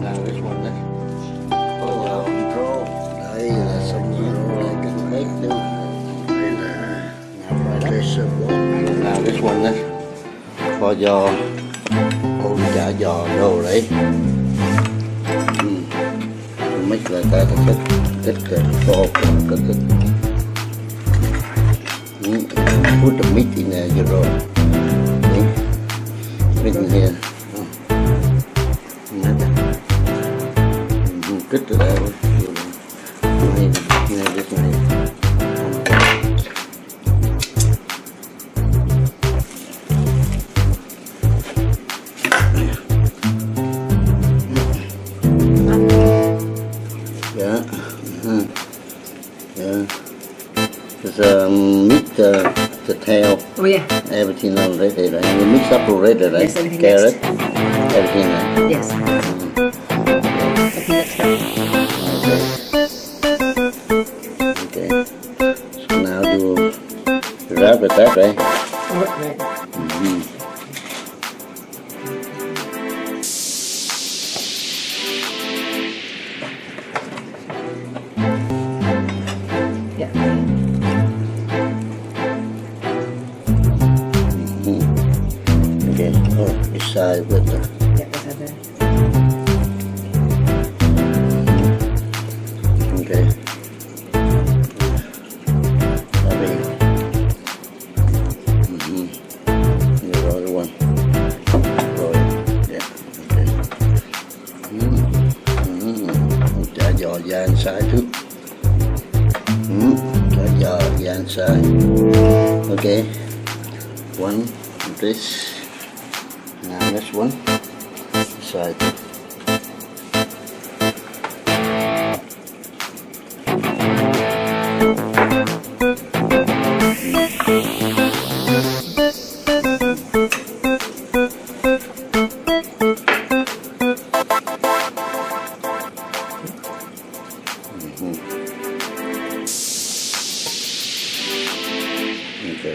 xem nào biết luôn đấy Ôi là ông Pro Đây là sông Duyên Đây cần hết luôn Đây là Now this one then For your Ôn chả giò đồ đấy ừ. mấy là ta thật thích Thích cái phô Thích thích Put the meat in there, you know. Meat in here. good to that one. Yeah, uh-huh. yeah. Um, meat, uh, the tail. Oh yeah. Everything already, right? You mix up already, right? Yes, everything. Carrot, everything. Right? Yes. Mm -hmm. Portland. Mm-hmm. Yeah. Mm -hmm. And then, oh, the side uh, okay one this now this one side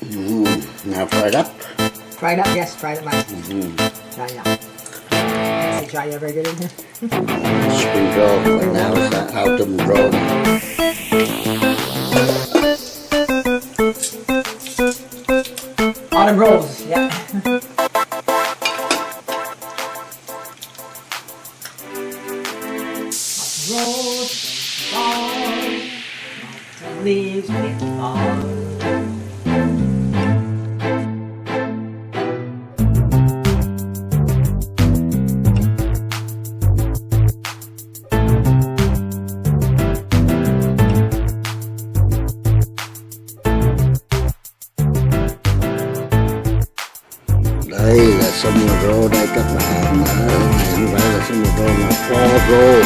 mm. now fried up up yes it up yes, Mm -hmm. fried up Is dry ever good in here but now it's an autumn roll autumn rolls yeah me with all đây là sông Rô đây các bạn ở này là sông Rô mà Rô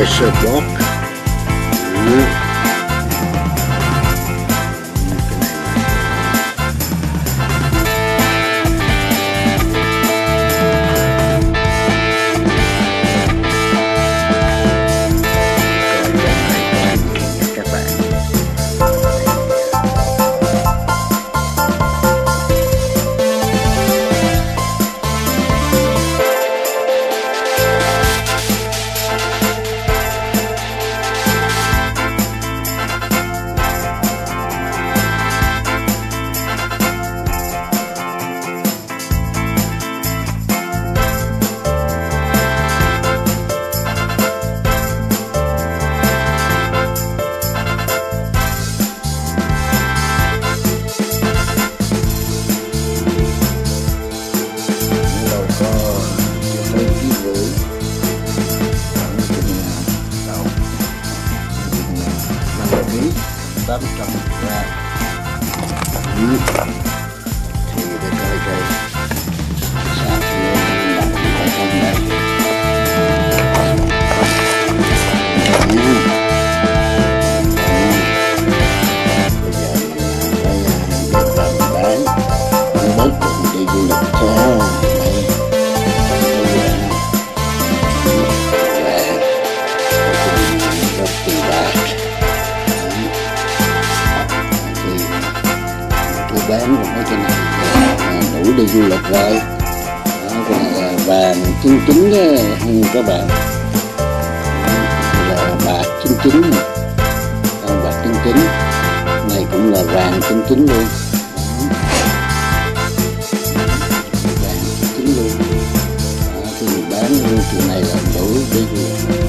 Bishop Walk. that was done with that. Tell you the guy guys. đi du lịch rồi đó, và, và chương chính ờ, các bạn là bạc chương chính bạc chương chính này cũng là vàng chương chính luôn vàng chính luôn thì bán luôn chuyện này là đủ đi du lịch